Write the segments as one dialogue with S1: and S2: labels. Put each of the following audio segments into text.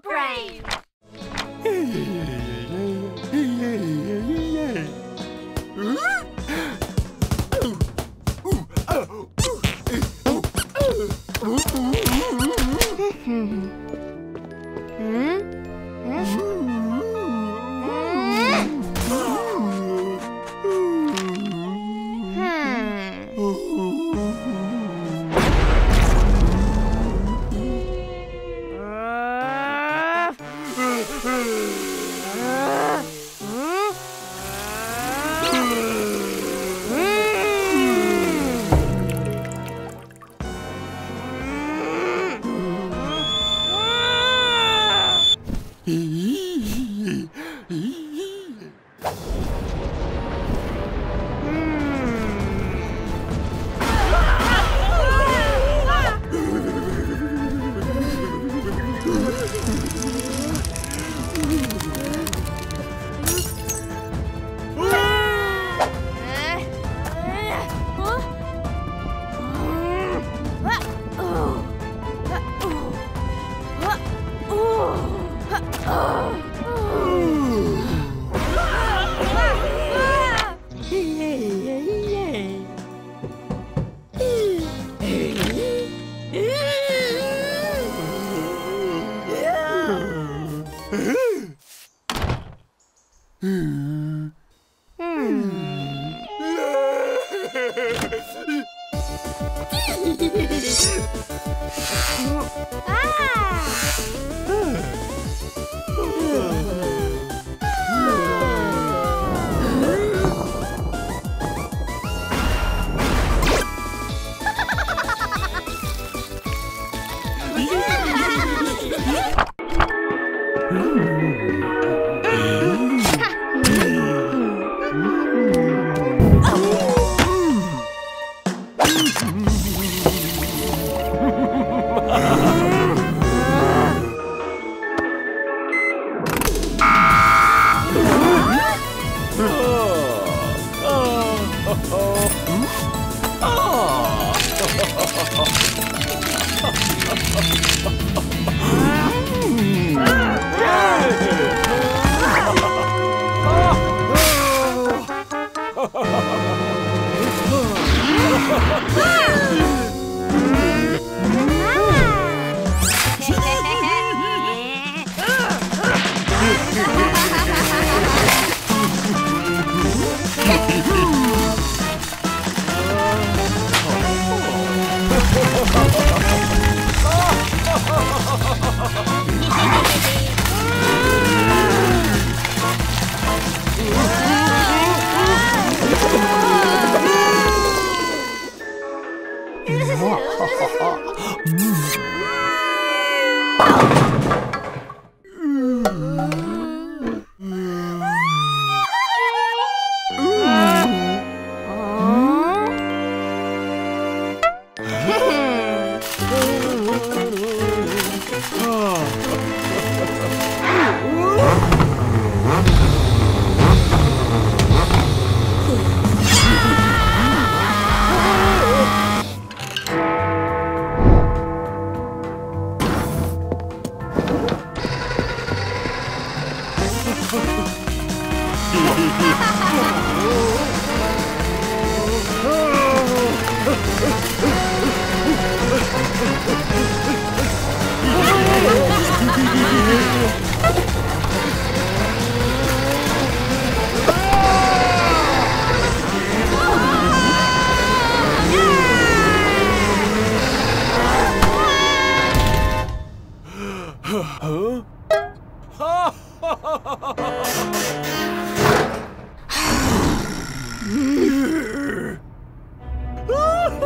S1: Brain!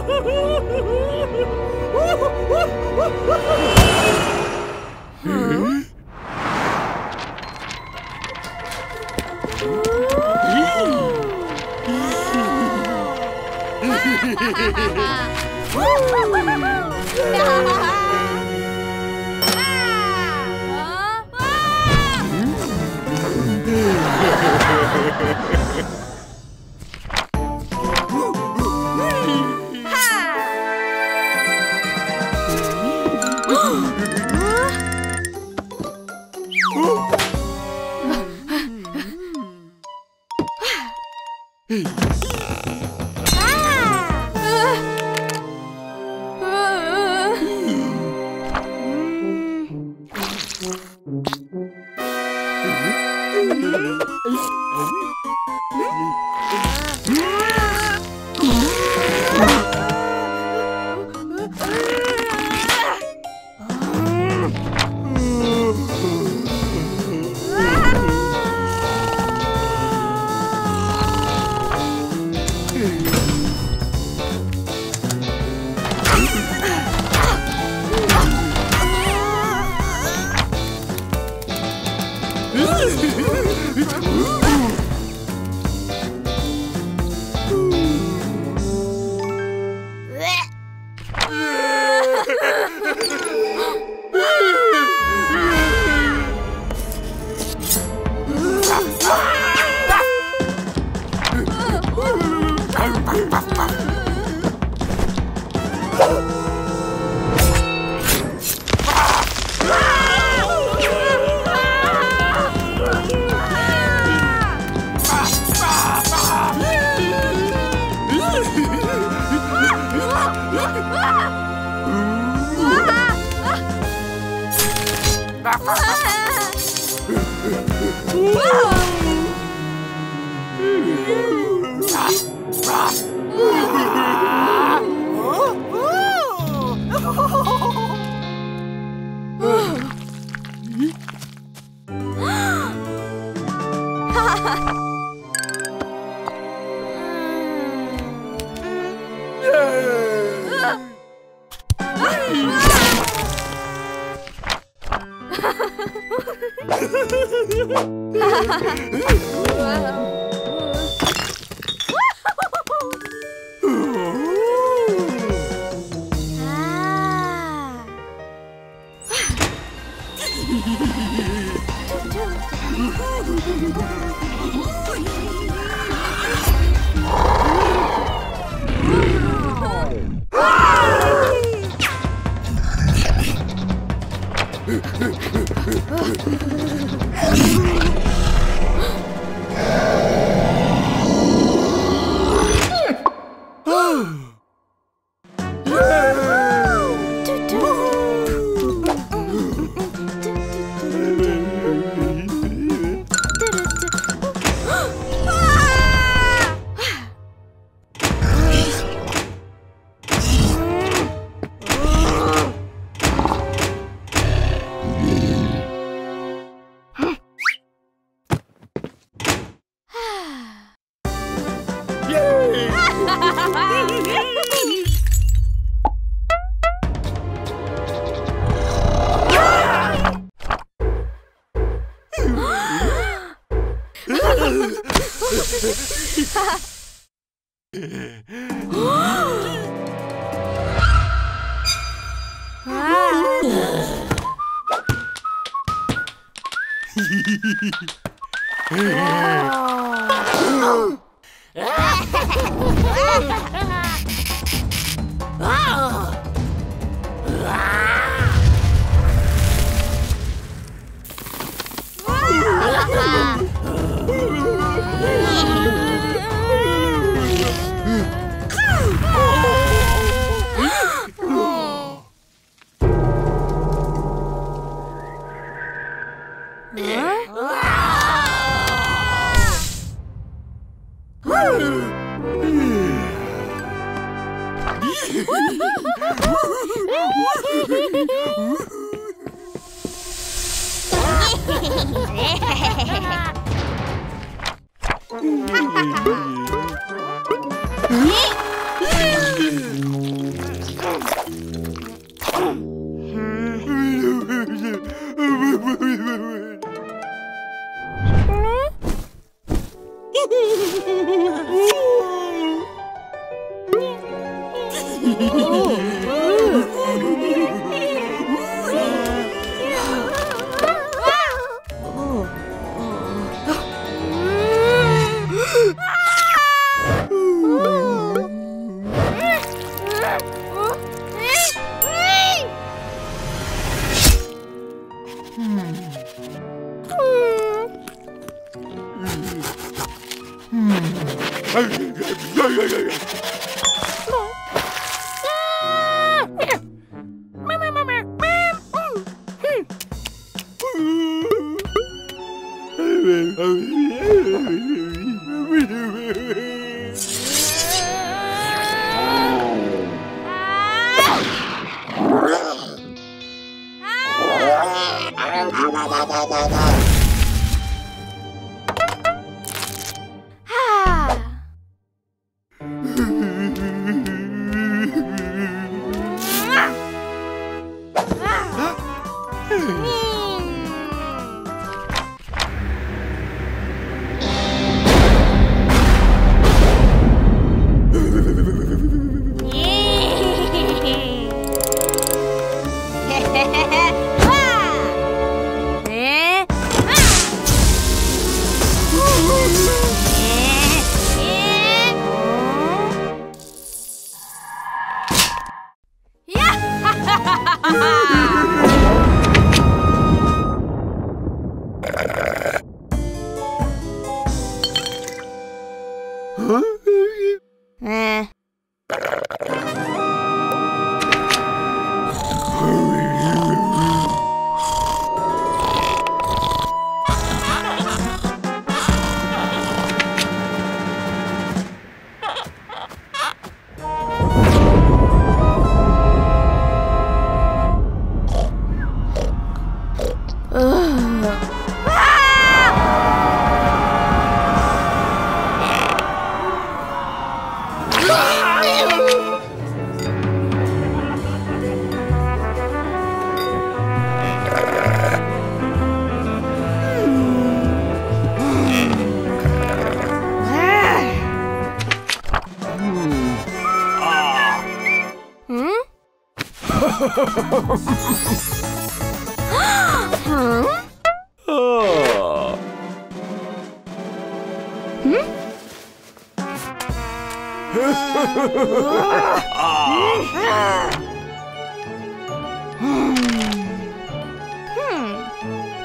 S2: Uh, uh, uh, Hmm. Bye.
S1: da da da da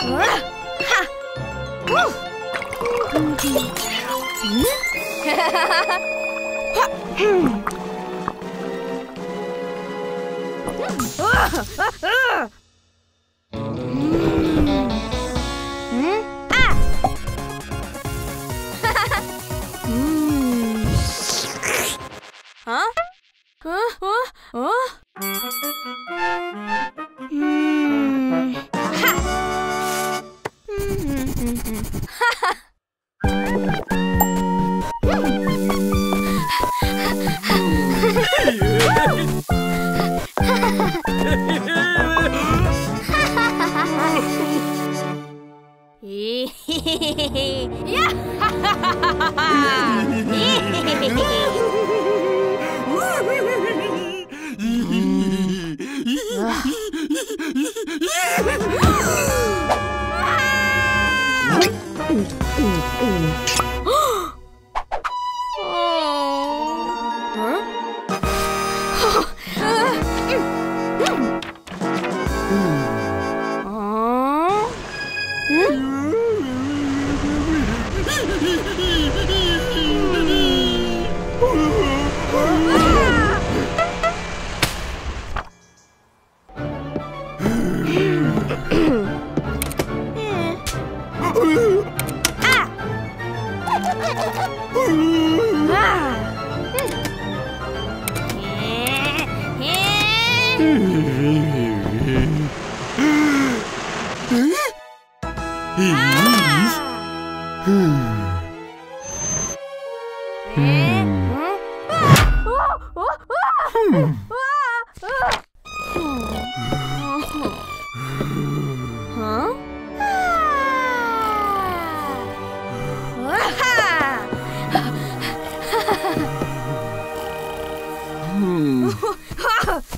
S1: Hmm. hehehe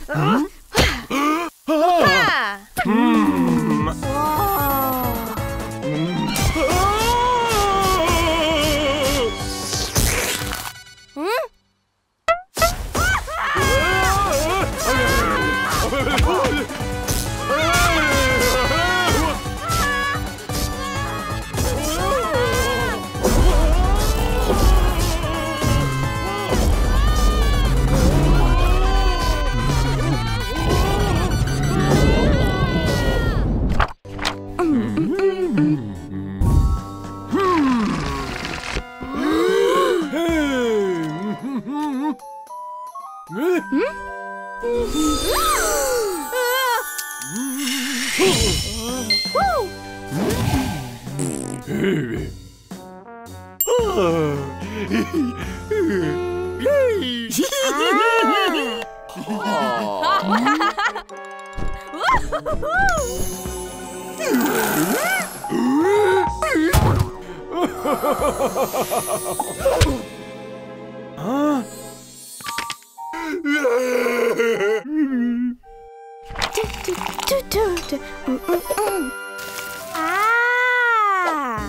S1: 嗯。
S2: Hmm. huh?
S1: Ah!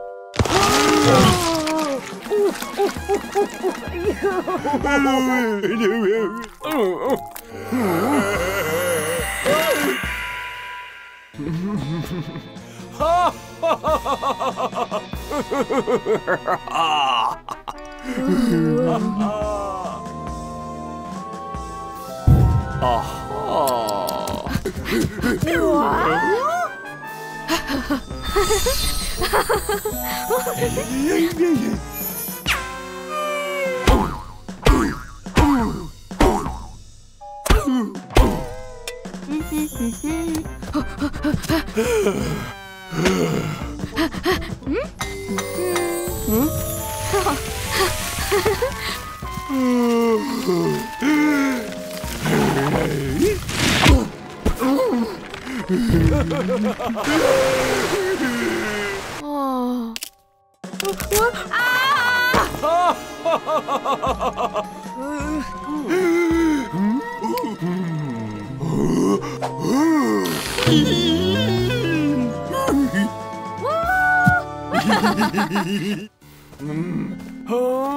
S2: Ha! 啊！啊！啊！啊！啊！啊！啊！啊！啊！啊！
S1: 嗯嗯嗯嗯，哈哈哈哈
S2: 哈！ 응?
S1: 응? 아!
S2: 음. 오!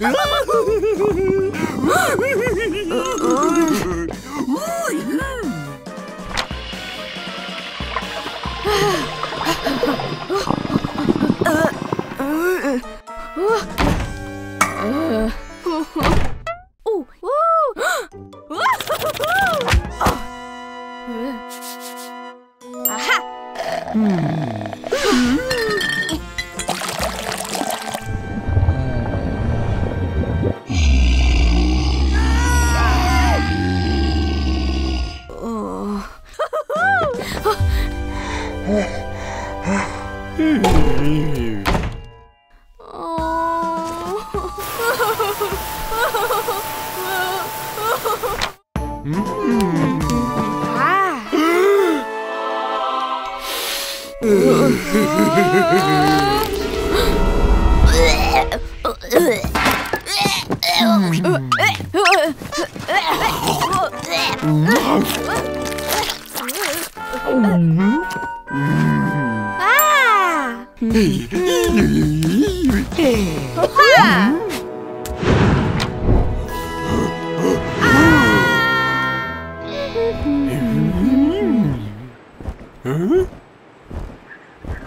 S2: Ha ha ha ha!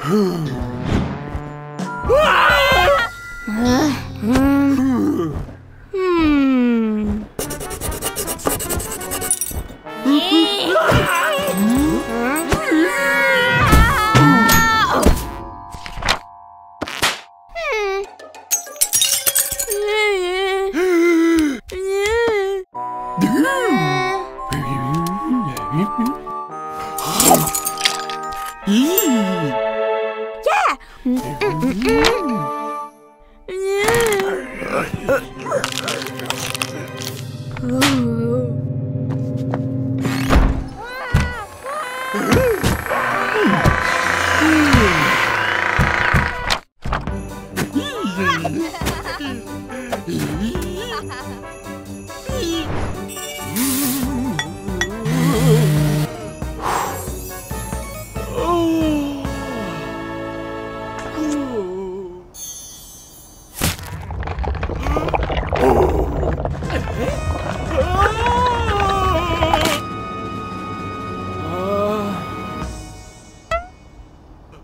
S2: 아!
S1: 嗯嗯嗯嗯。
S2: 嗯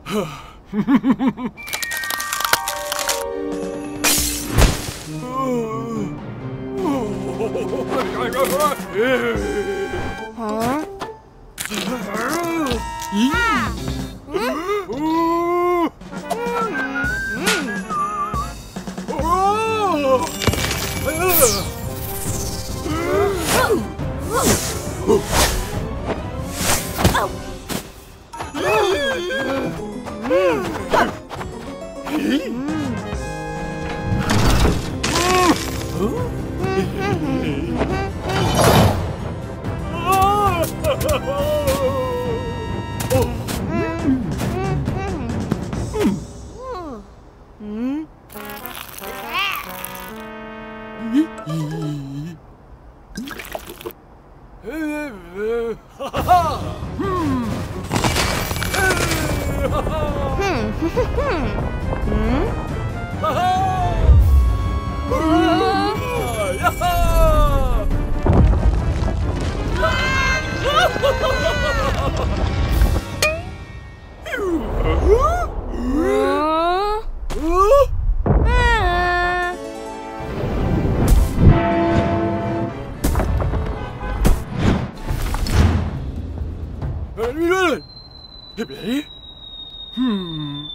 S2: Huh? Huh? Hmm. hmm.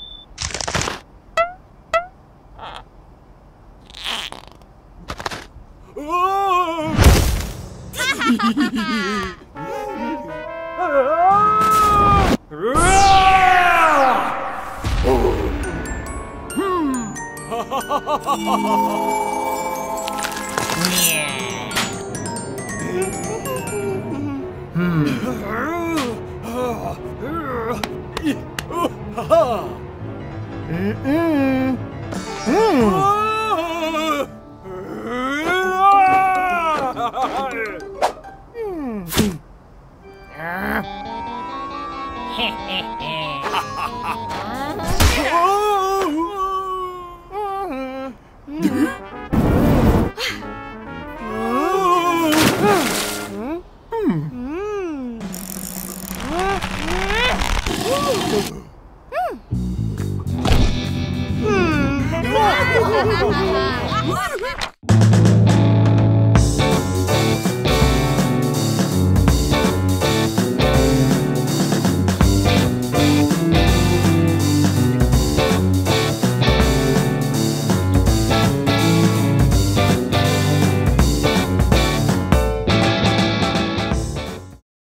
S2: hmm. Hehehe.